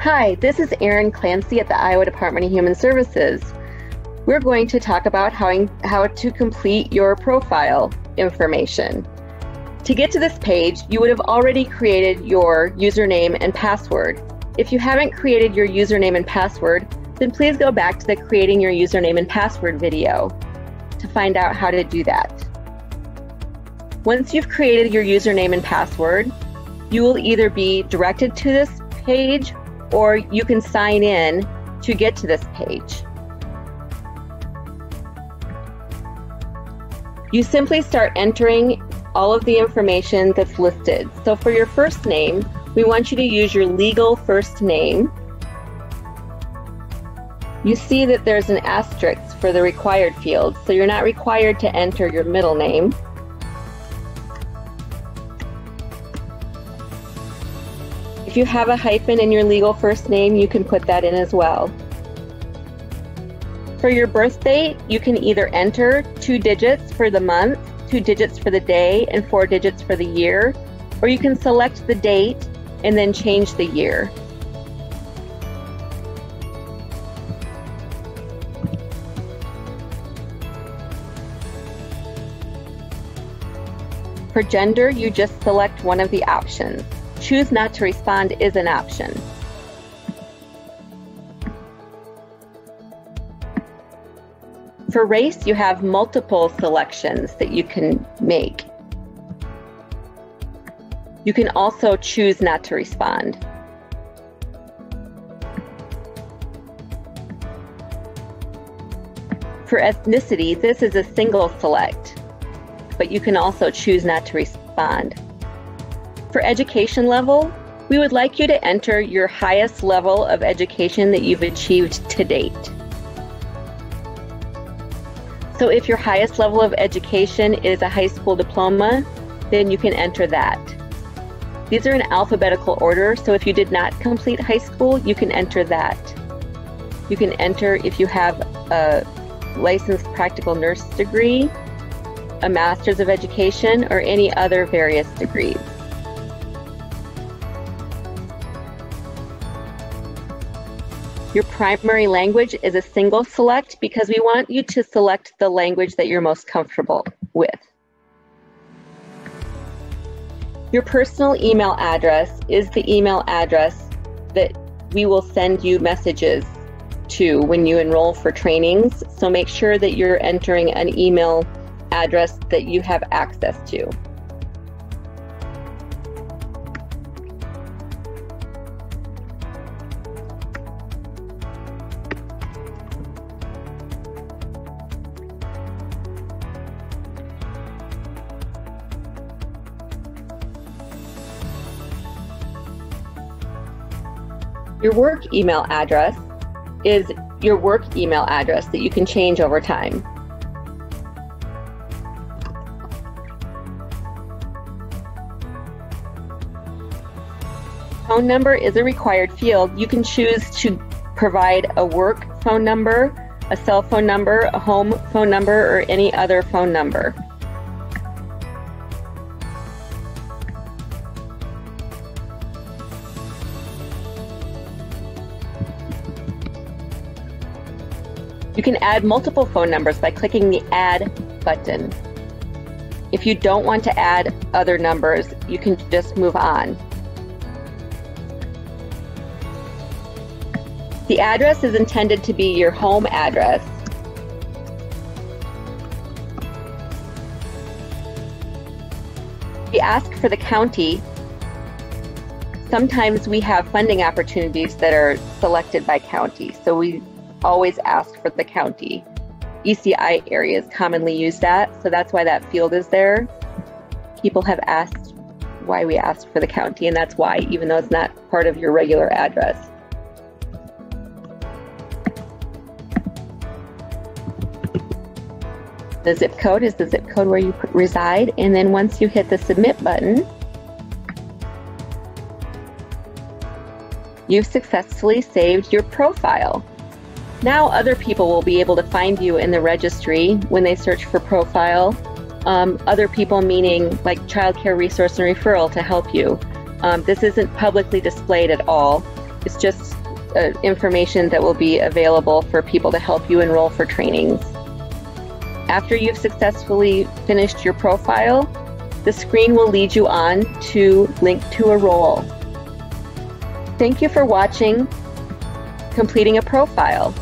Hi, this is Erin Clancy at the Iowa Department of Human Services. We're going to talk about how, how to complete your profile information. To get to this page, you would have already created your username and password. If you haven't created your username and password, then please go back to the Creating Your Username and Password video to find out how to do that. Once you've created your username and password, you will either be directed to this page or you can sign in to get to this page. You simply start entering all of the information that's listed. So for your first name, we want you to use your legal first name. You see that there's an asterisk for the required field, so you're not required to enter your middle name. If you have a hyphen in your legal first name, you can put that in as well. For your birth date, you can either enter two digits for the month, two digits for the day, and four digits for the year, or you can select the date and then change the year. For gender, you just select one of the options. Choose not to respond is an option. For race, you have multiple selections that you can make. You can also choose not to respond. For ethnicity, this is a single select, but you can also choose not to respond. For education level, we would like you to enter your highest level of education that you've achieved to date. So if your highest level of education is a high school diploma, then you can enter that. These are in alphabetical order, so if you did not complete high school, you can enter that. You can enter if you have a licensed practical nurse degree, a master's of education, or any other various degrees. Your primary language is a single select because we want you to select the language that you're most comfortable with. Your personal email address is the email address that we will send you messages to when you enroll for trainings. So make sure that you're entering an email address that you have access to. Your work email address is your work email address that you can change over time. Phone number is a required field. You can choose to provide a work phone number, a cell phone number, a home phone number, or any other phone number. You can add multiple phone numbers by clicking the Add button. If you don't want to add other numbers, you can just move on. The address is intended to be your home address. We ask for the county. Sometimes we have funding opportunities that are selected by county, so we always ask for the county. ECI areas commonly use that, so that's why that field is there. People have asked why we asked for the county, and that's why, even though it's not part of your regular address. The zip code is the zip code where you reside, and then once you hit the submit button, you've successfully saved your profile. Now other people will be able to find you in the registry when they search for profile. Um, other people meaning like child care resource and referral to help you. Um, this isn't publicly displayed at all. It's just uh, information that will be available for people to help you enroll for trainings. After you've successfully finished your profile, the screen will lead you on to link to a role. Thank you for watching Completing a Profile.